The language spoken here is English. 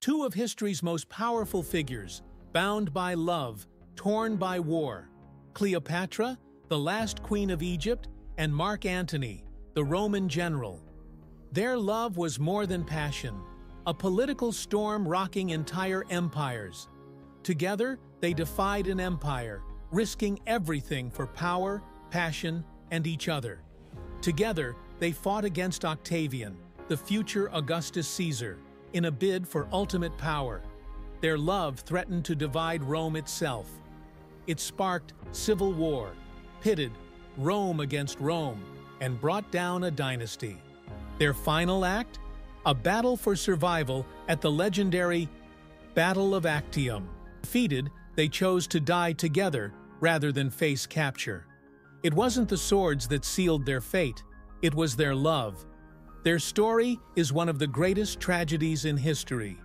Two of history's most powerful figures, bound by love, torn by war. Cleopatra, the last queen of Egypt, and Mark Antony, the Roman general. Their love was more than passion, a political storm rocking entire empires. Together, they defied an empire, risking everything for power, passion, and each other. Together, they fought against Octavian, the future Augustus Caesar, in a bid for ultimate power. Their love threatened to divide Rome itself. It sparked civil war, pitted Rome against Rome, and brought down a dynasty. Their final act? A battle for survival at the legendary Battle of Actium. Defeated, they chose to die together rather than face capture. It wasn't the swords that sealed their fate, it was their love. Their story is one of the greatest tragedies in history.